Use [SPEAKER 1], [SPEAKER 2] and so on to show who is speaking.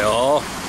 [SPEAKER 1] 有。